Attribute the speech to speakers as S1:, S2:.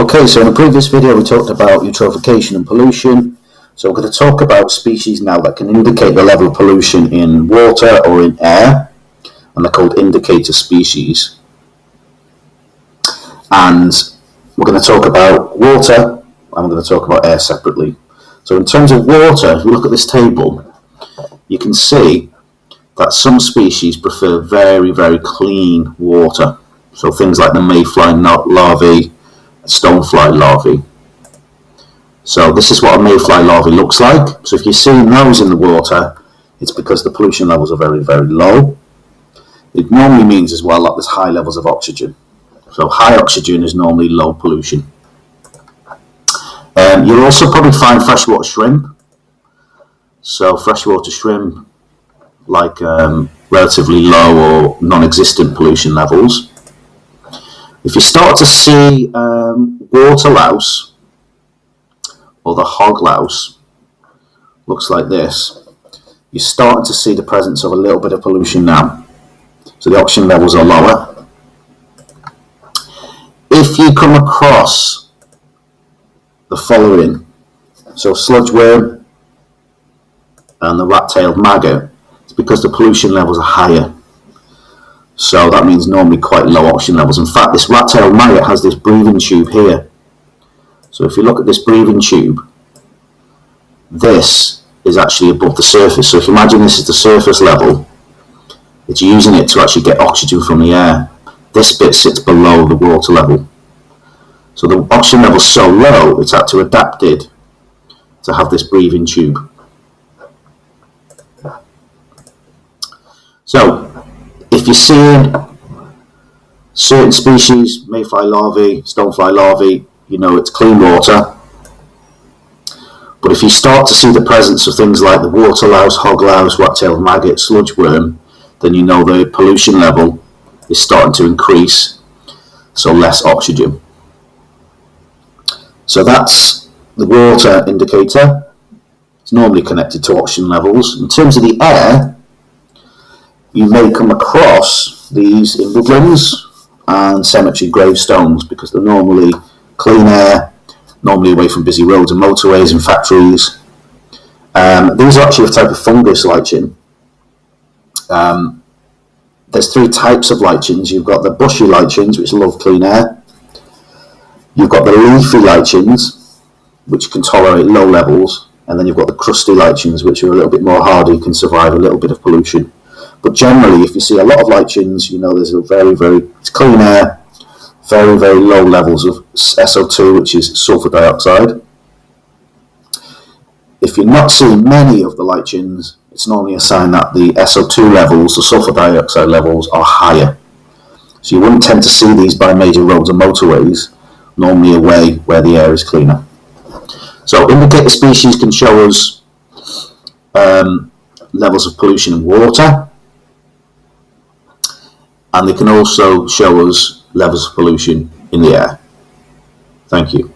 S1: Okay, so in the previous video we talked about eutrophication and pollution. So we're going to talk about species now that can indicate the level of pollution in water or in air, and they're called indicator species. And we're going to talk about water, we're going to talk about air separately. So in terms of water, if you look at this table, you can see that some species prefer very, very clean water. So things like the mayfly larvae, stonefly larvae. So this is what a mayfly larvae looks like. So if you're seeing those in the water, it's because the pollution levels are very, very low. It normally means as well that there's high levels of oxygen. So high oxygen is normally low pollution. Um, you'll also probably find freshwater shrimp. So freshwater shrimp, like um, relatively low or non-existent pollution levels. If you start to see um, water louse or the hog louse, looks like this, you're starting to see the presence of a little bit of pollution now. So the oxygen levels are lower. If you come across the following, so sludge worm and the rat-tailed maggot, it's because the pollution levels are higher. So that means normally quite low oxygen levels. In fact, this rat tail maggot has this breathing tube here. So if you look at this breathing tube, this is actually above the surface. So if you imagine this is the surface level, it's using it to actually get oxygen from the air. This bit sits below the water level. So the oxygen level is so low, it's had to adapt it to have this breathing tube. So if you're seeing certain species, mayfly larvae, stonefly larvae, you know it's clean water. But if you start to see the presence of things like the water louse, hog louse, rat-tailed maggot, sludge worm, then you know the pollution level is starting to increase, so less oxygen. So that's the water indicator. It's normally connected to oxygen levels. In terms of the air, you may come across these in woodlands and cemetery gravestones because they're normally clean air, normally away from busy roads and motorways and factories. Um, these are actually a type of fungus lichen. Um, there's three types of lichens. You've got the bushy lichens, which love clean air. You've got the leafy lichens, which can tolerate low levels. And then you've got the crusty lichens, which are a little bit more hardy, can survive a little bit of pollution. But generally, if you see a lot of lichens, you know there's a very, very clean air, very, very low levels of SO2, which is sulfur dioxide. If you're not seeing many of the lichens, it's normally a sign that the SO2 levels, the sulfur dioxide levels, are higher. So you wouldn't tend to see these by major roads and motorways, normally away where the air is cleaner. So indicator species can show us um, levels of pollution in water, and they can also show us levels of pollution in the air. Thank you.